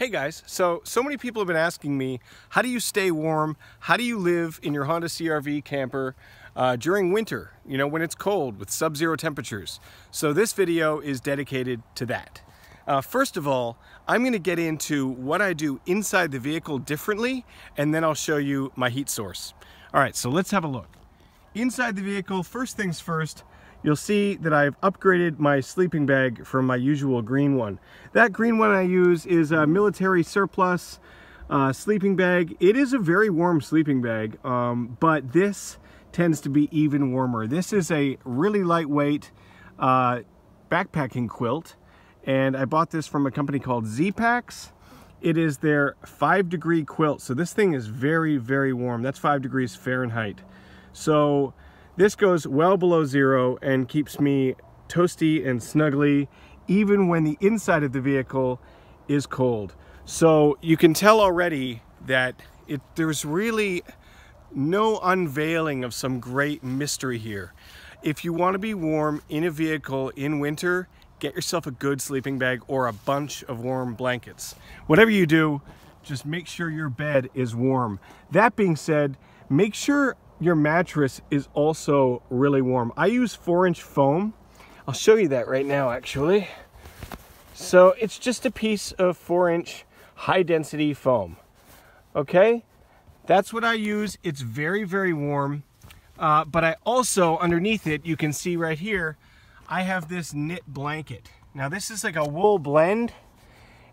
Hey guys, so, so many people have been asking me, how do you stay warm? How do you live in your Honda CRV camper uh, during winter, you know, when it's cold with sub-zero temperatures? So this video is dedicated to that. Uh, first of all, I'm gonna get into what I do inside the vehicle differently, and then I'll show you my heat source. All right, so let's have a look. Inside the vehicle, first things first, you'll see that I've upgraded my sleeping bag from my usual green one. That green one I use is a military surplus uh, sleeping bag. It is a very warm sleeping bag, um, but this tends to be even warmer. This is a really lightweight uh, backpacking quilt, and I bought this from a company called Zpacks. It is their five degree quilt, so this thing is very, very warm. That's five degrees Fahrenheit. So this goes well below zero and keeps me toasty and snuggly even when the inside of the vehicle is cold. So you can tell already that it, there's really no unveiling of some great mystery here. If you want to be warm in a vehicle in winter, get yourself a good sleeping bag or a bunch of warm blankets. Whatever you do, just make sure your bed is warm. That being said, make sure your mattress is also really warm. I use four inch foam. I'll show you that right now actually. So it's just a piece of four inch high density foam. Okay, that's what I use. It's very, very warm. Uh, but I also, underneath it, you can see right here, I have this knit blanket. Now this is like a wool blend.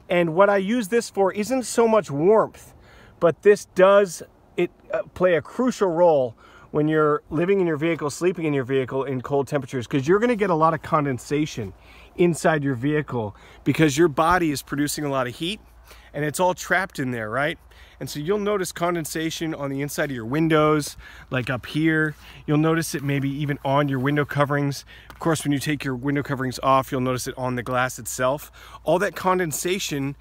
And what I use this for isn't so much warmth, but this does it uh, play a crucial role when you're living in your vehicle, sleeping in your vehicle in cold temperatures, because you're gonna get a lot of condensation inside your vehicle because your body is producing a lot of heat and it's all trapped in there, right? And so you'll notice condensation on the inside of your windows, like up here. You'll notice it maybe even on your window coverings. Of course, when you take your window coverings off, you'll notice it on the glass itself. All that condensation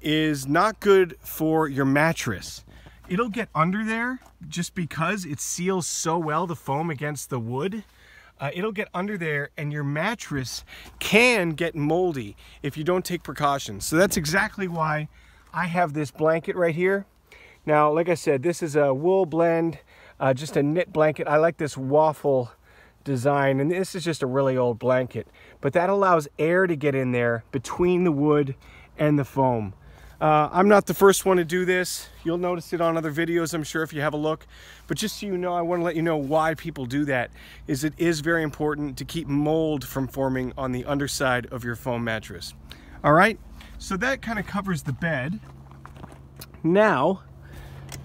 is not good for your mattress it'll get under there just because it seals so well the foam against the wood. Uh, it'll get under there and your mattress can get moldy if you don't take precautions. So that's exactly why I have this blanket right here. Now, like I said, this is a wool blend, uh, just a knit blanket. I like this waffle design and this is just a really old blanket, but that allows air to get in there between the wood and the foam. Uh, I'm not the first one to do this. You'll notice it on other videos, I'm sure, if you have a look. But just so you know, I want to let you know why people do that, is it is very important to keep mold from forming on the underside of your foam mattress. All right, so that kind of covers the bed. Now,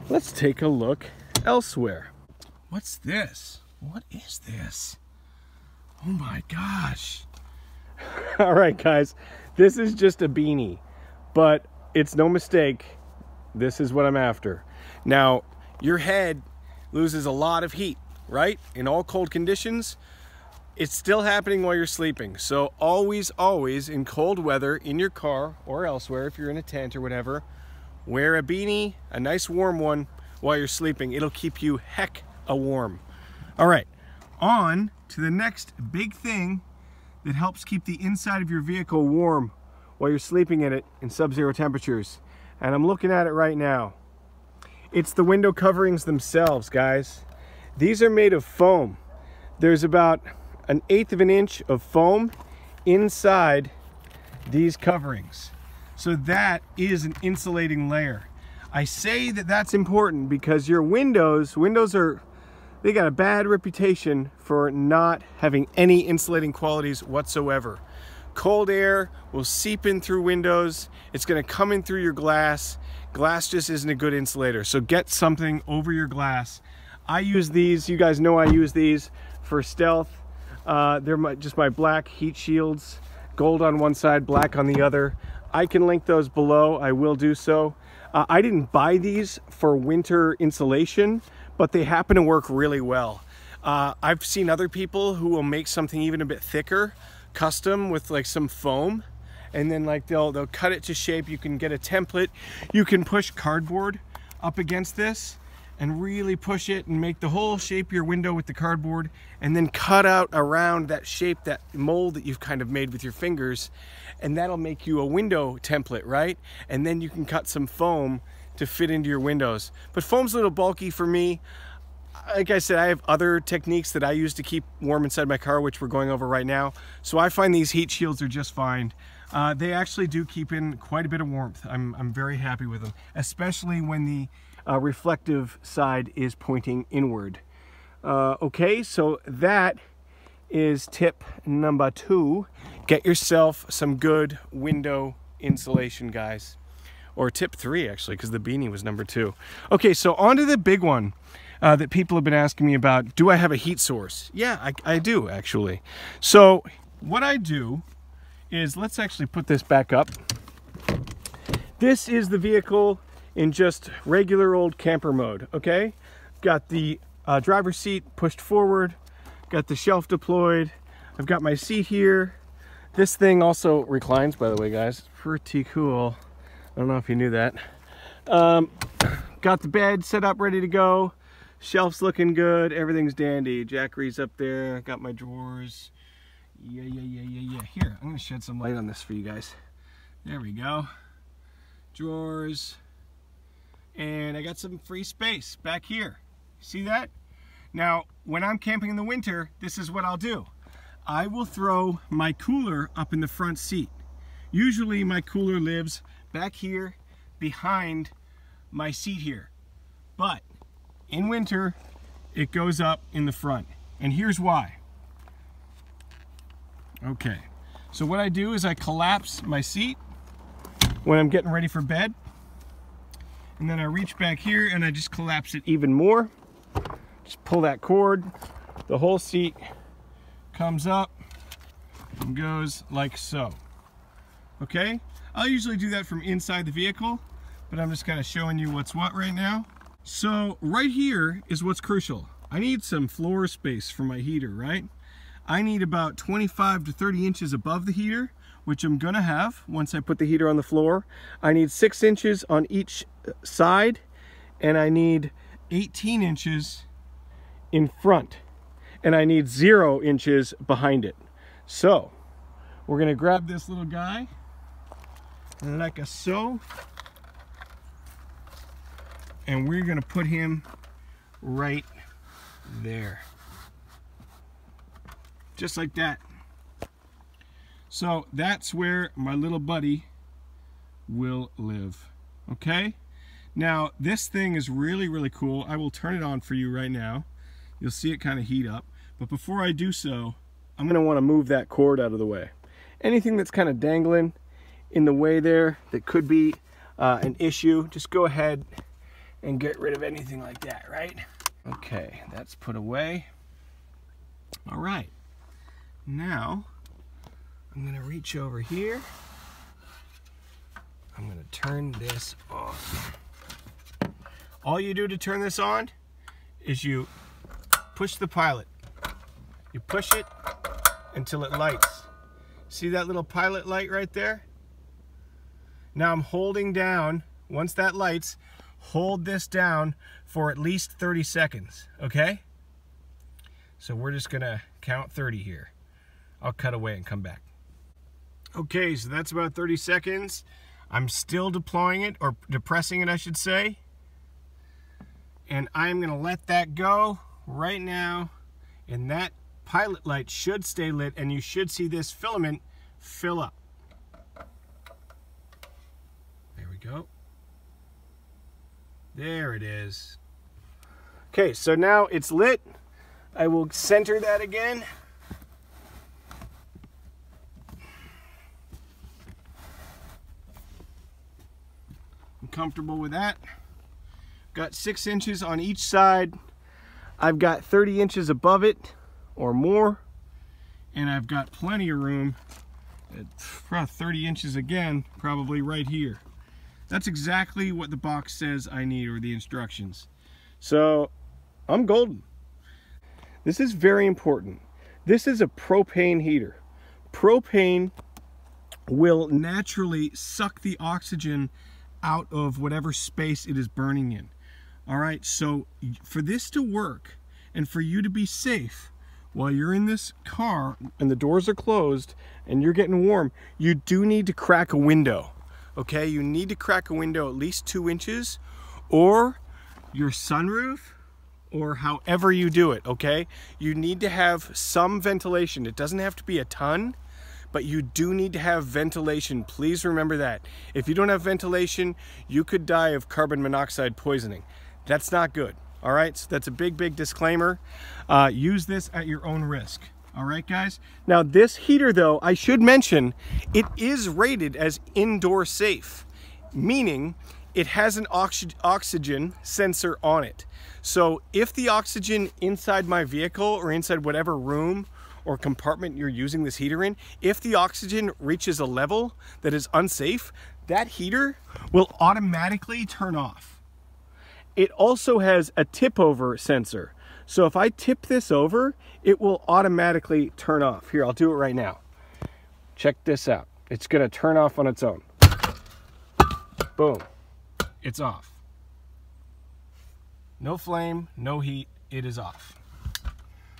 let's take a look elsewhere. What's this? What is this? Oh my gosh. All right, guys, this is just a beanie, but it's no mistake. This is what I'm after. Now, your head loses a lot of heat, right? In all cold conditions, it's still happening while you're sleeping. So always, always in cold weather in your car or elsewhere, if you're in a tent or whatever, wear a beanie, a nice warm one while you're sleeping. It'll keep you heck a warm. All right, on to the next big thing that helps keep the inside of your vehicle warm while you're sleeping in it in sub-zero temperatures. And I'm looking at it right now. It's the window coverings themselves, guys. These are made of foam. There's about an eighth of an inch of foam inside these coverings. So that is an insulating layer. I say that that's important because your windows, windows are, they got a bad reputation for not having any insulating qualities whatsoever. Cold air will seep in through windows. It's gonna come in through your glass. Glass just isn't a good insulator. So get something over your glass. I use these, you guys know I use these for stealth. Uh, they're my, just my black heat shields. Gold on one side, black on the other. I can link those below, I will do so. Uh, I didn't buy these for winter insulation, but they happen to work really well. Uh, I've seen other people who will make something even a bit thicker custom with like some foam and then like they'll they'll cut it to shape you can get a template you can push cardboard up against this and really push it and make the whole shape your window with the cardboard and then cut out around that shape, that mold that you've kind of made with your fingers and that'll make you a window template, right? And then you can cut some foam to fit into your windows. But foam's a little bulky for me. Like I said, I have other techniques that I use to keep warm inside my car, which we're going over right now. So I find these heat shields are just fine. Uh, they actually do keep in quite a bit of warmth. I'm, I'm very happy with them, especially when the uh, reflective side is pointing inward. Uh, okay, so that is tip number two. Get yourself some good window insulation, guys. Or tip three, actually, because the beanie was number two. Okay, so on to the big one uh, that people have been asking me about. Do I have a heat source? Yeah, I, I do, actually. So what I do is, let's actually put this back up. This is the vehicle in just regular old camper mode, okay? Got the uh, driver's seat pushed forward, got the shelf deployed, I've got my seat here. This thing also reclines, by the way, guys. Pretty cool. I don't know if you knew that. Um, got the bed set up, ready to go. Shelf's looking good, everything's dandy. Jackery's up there, got my drawers. Yeah, yeah, yeah, yeah, yeah. Here, I'm gonna shed some light on this for you guys. There we go. Drawers, and I got some free space back here. See that? Now, when I'm camping in the winter, this is what I'll do. I will throw my cooler up in the front seat. Usually my cooler lives back here behind my seat here. But in winter, it goes up in the front. And here's why. Okay, so what I do is I collapse my seat when I'm getting ready for bed and then I reach back here and I just collapse it even more. Just pull that cord, the whole seat comes up and goes like so. Okay, I'll usually do that from inside the vehicle, but I'm just kind of showing you what's what right now. So right here is what's crucial. I need some floor space for my heater, right? I need about 25 to 30 inches above the heater which I'm gonna have once I put the heater on the floor. I need six inches on each side and I need 18 inches in front and I need zero inches behind it. So we're gonna grab this little guy like a so and we're gonna put him right there. Just like that. So that's where my little buddy will live. Okay? Now, this thing is really, really cool. I will turn it on for you right now. You'll see it kind of heat up. But before I do so, I'm going to want to move that cord out of the way. Anything that's kind of dangling in the way there that could be uh, an issue, just go ahead and get rid of anything like that, right? Okay, that's put away. All right. Now, I'm gonna reach over here. I'm gonna turn this off. All you do to turn this on is you push the pilot. You push it until it lights. See that little pilot light right there? Now I'm holding down, once that lights, hold this down for at least 30 seconds, okay? So we're just gonna count 30 here. I'll cut away and come back. Okay, so that's about 30 seconds. I'm still deploying it, or depressing it, I should say. And I'm gonna let that go right now. And that pilot light should stay lit, and you should see this filament fill up. There we go. There it is. Okay, so now it's lit. I will center that again. I'm comfortable with that. Got six inches on each side. I've got 30 inches above it or more. And I've got plenty of room at uh, 30 inches again, probably right here. That's exactly what the box says I need or the instructions. So I'm golden. This is very important. This is a propane heater. Propane will naturally suck the oxygen out of whatever space it is burning in. All right, so for this to work and for you to be safe while you're in this car and the doors are closed and you're getting warm, you do need to crack a window. Okay, you need to crack a window at least two inches or your sunroof or however you do it, okay? You need to have some ventilation. It doesn't have to be a ton, but you do need to have ventilation. Please remember that. If you don't have ventilation, you could die of carbon monoxide poisoning. That's not good. All right, so that's a big, big disclaimer. Uh, use this at your own risk. All right, guys. Now, this heater, though, I should mention, it is rated as indoor safe, meaning it has an oxy oxygen sensor on it. So if the oxygen inside my vehicle or inside whatever room or compartment you're using this heater in, if the oxygen reaches a level that is unsafe, that heater will automatically turn off. It also has a tip over sensor. So if I tip this over, it will automatically turn off. Here, I'll do it right now. Check this out. It's gonna turn off on its own. Boom, it's off. No flame, no heat, it is off.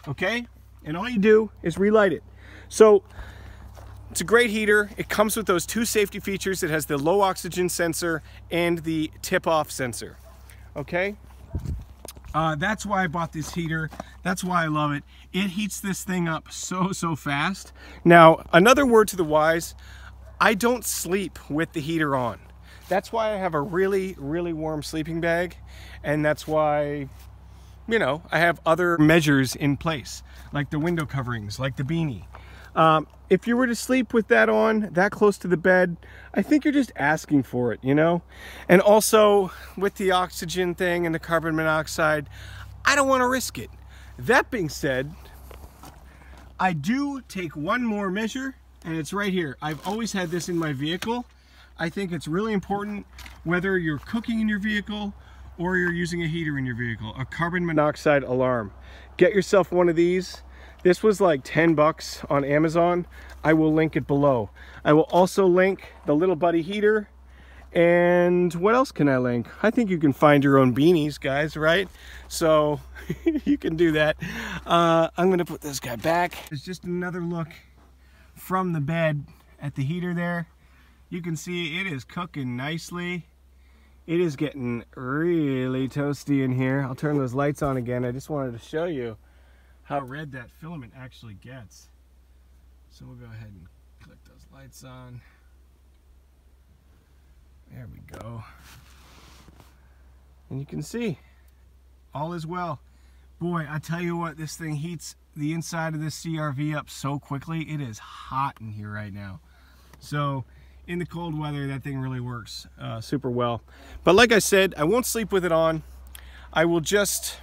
Okay, and all you do is relight it. So it's a great heater. It comes with those two safety features. It has the low oxygen sensor and the tip off sensor okay? Uh, that's why I bought this heater. That's why I love it. It heats this thing up so, so fast. Now, another word to the wise, I don't sleep with the heater on. That's why I have a really, really warm sleeping bag. And that's why, you know, I have other measures in place, like the window coverings, like the beanie. Um, if you were to sleep with that on that close to the bed, I think you're just asking for it, you know? And also with the oxygen thing and the carbon monoxide, I don't want to risk it. That being said, I do take one more measure and it's right here. I've always had this in my vehicle. I think it's really important whether you're cooking in your vehicle or you're using a heater in your vehicle, a carbon monoxide alarm. Get yourself one of these this was like 10 bucks on Amazon. I will link it below. I will also link the Little Buddy heater. And what else can I link? I think you can find your own beanies, guys, right? So you can do that. Uh, I'm gonna put this guy back. It's just another look from the bed at the heater there. You can see it is cooking nicely. It is getting really toasty in here. I'll turn those lights on again. I just wanted to show you how red that filament actually gets. So we'll go ahead and click those lights on. There we go. And you can see, all is well. Boy, I tell you what, this thing heats the inside of this CRV up so quickly. It is hot in here right now. So in the cold weather, that thing really works uh, super well. But like I said, I won't sleep with it on. I will just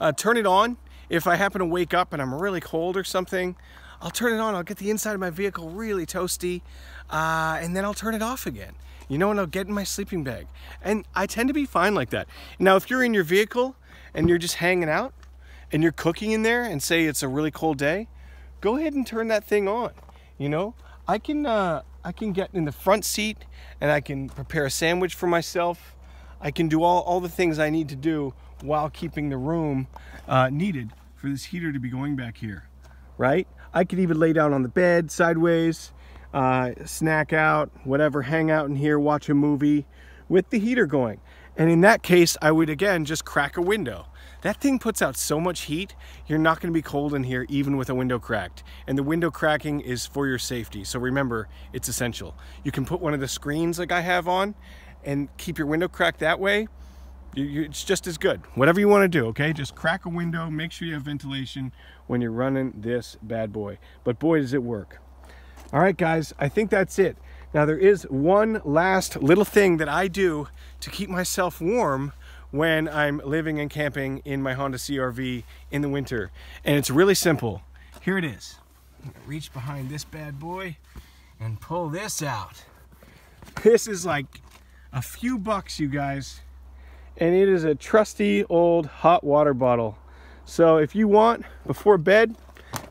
uh, turn it on if I happen to wake up and I'm really cold or something, I'll turn it on, I'll get the inside of my vehicle really toasty, uh, and then I'll turn it off again. You know, and I'll get in my sleeping bag. And I tend to be fine like that. Now, if you're in your vehicle and you're just hanging out and you're cooking in there and say it's a really cold day, go ahead and turn that thing on. You know, I can, uh, I can get in the front seat and I can prepare a sandwich for myself. I can do all, all the things I need to do while keeping the room uh, needed for this heater to be going back here, right? I could even lay down on the bed sideways, uh, snack out, whatever, hang out in here, watch a movie with the heater going. And in that case, I would again just crack a window. That thing puts out so much heat, you're not gonna be cold in here even with a window cracked. And the window cracking is for your safety. So remember, it's essential. You can put one of the screens like I have on and keep your window cracked that way you, you, it's just as good. Whatever you want to do, okay? Just crack a window, make sure you have ventilation when you're running this bad boy. But boy, does it work. All right, guys, I think that's it. Now, there is one last little thing that I do to keep myself warm when I'm living and camping in my Honda CRV in the winter. And it's really simple. Here it is. reach behind this bad boy and pull this out. This is like a few bucks, you guys and it is a trusty old hot water bottle. So if you want, before bed,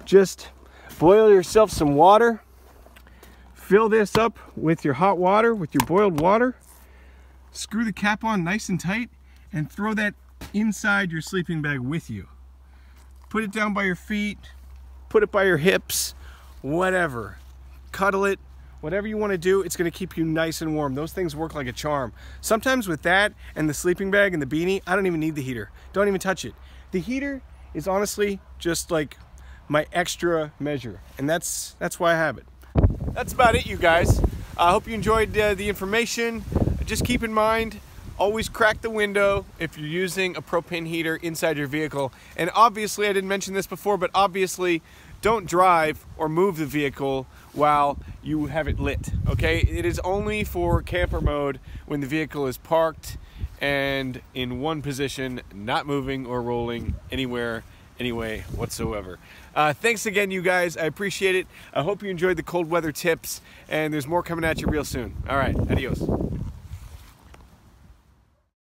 just boil yourself some water, fill this up with your hot water, with your boiled water, screw the cap on nice and tight, and throw that inside your sleeping bag with you. Put it down by your feet, put it by your hips, whatever. Cuddle it, whatever you want to do, it's going to keep you nice and warm. Those things work like a charm. Sometimes with that and the sleeping bag and the beanie, I don't even need the heater. Don't even touch it. The heater is honestly just like my extra measure, and that's that's why I have it. That's about it, you guys. I hope you enjoyed uh, the information. Just keep in mind, always crack the window if you're using a propane heater inside your vehicle. And obviously, I didn't mention this before, but obviously, don't drive or move the vehicle while you have it lit, okay? It is only for camper mode when the vehicle is parked and in one position, not moving or rolling anywhere, anyway whatsoever. Uh, thanks again, you guys. I appreciate it. I hope you enjoyed the cold weather tips, and there's more coming at you real soon. All right, adios.